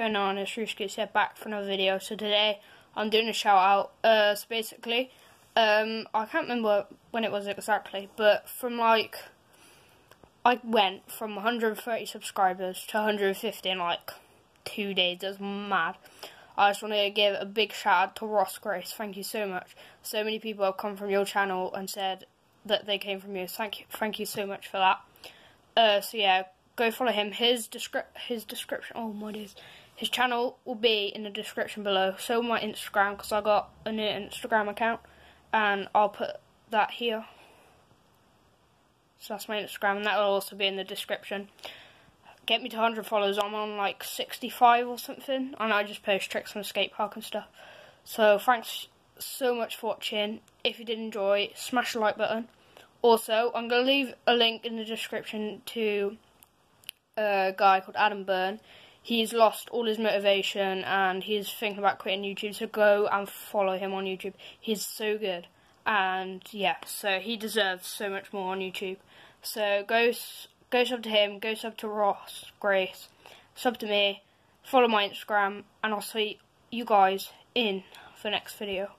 going on? It's Rooski here back for another video. So today I'm doing a shout out. Uh, so basically, um, I can't remember when it was exactly, but from like, I went from 130 subscribers to 150 in like two days. That's mad. I just want to give a big shout out to Ross Grace. Thank you so much. So many people have come from your channel and said that they came from you. Thank you, thank you so much for that. Uh, so yeah, go follow him. His descri his description. Oh my days. His channel will be in the description below. So my Instagram because I got a new Instagram account, and I'll put that here. So that's my Instagram, and that will also be in the description. Get me to 100 followers. I'm on like 65 or something, and I just post tricks on skate park and stuff. So thanks so much for watching. If you did enjoy, smash the like button. Also, I'm going to leave a link in the description to a guy called Adam Byrne. He's lost all his motivation and he's thinking about quitting YouTube, so go and follow him on YouTube. He's so good. And yeah, so he deserves so much more on YouTube. So go, go sub to him, go sub to Ross Grace, sub to me, follow my Instagram, and I'll see you guys in the next video.